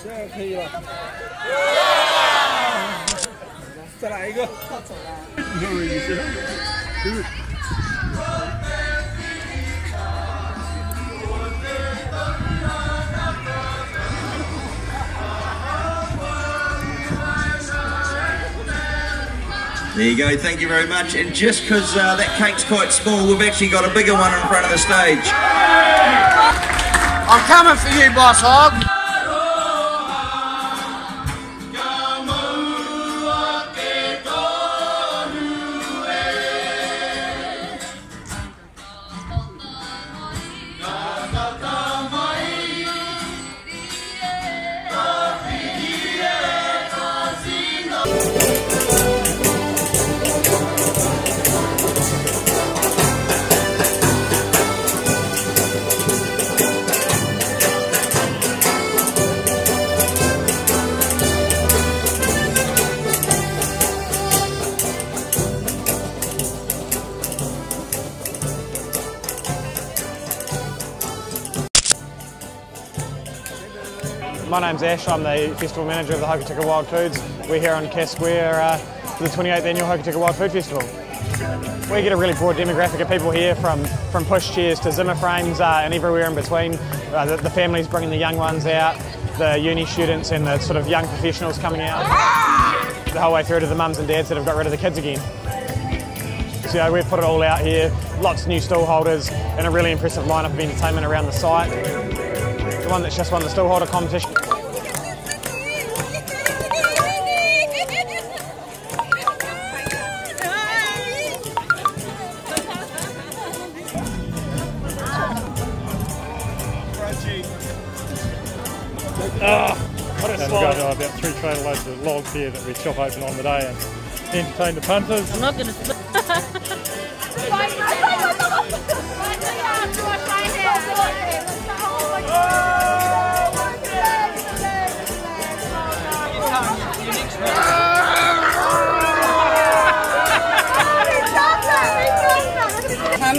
十二可以了。再来一个。There you go, thank you very much. And just because uh, that cake's quite small, we've actually got a bigger one in front of the stage. I'm coming for you, Boss Hog. My name's Ash, I'm the Festival Manager of the Hokitika Wild Foods. We're here on Cass Square uh, for the 28th Annual Hokitika Wild Food Festival. We get a really broad demographic of people here from, from pushchairs to Zimmer frames uh, and everywhere in between. Uh, the, the families bringing the young ones out, the uni students and the sort of young professionals coming out. The whole way through to the mums and dads that have got rid of the kids again. So yeah, we've put it all out here, lots of new stall holders and a really impressive lineup of entertainment around the site. The one that's just won the stall holder competition. Oh, what a and we've got about three trailer loads of logs here that we chop open on the day and entertain the punters. I'm not going to. How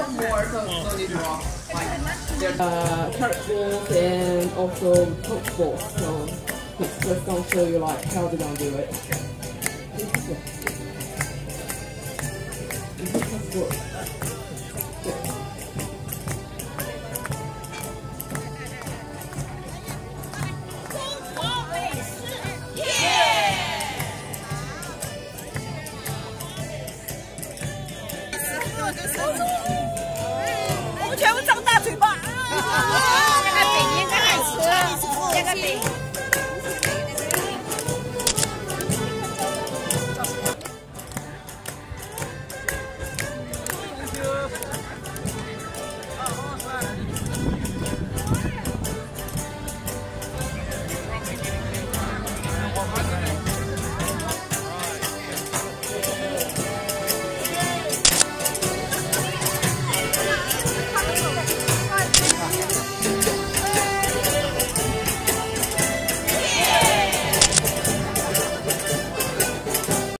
some more, so no need to uh, carrot balls and also poke balls. So it's just gonna show you like how they're gonna do it. Yeah! Hey.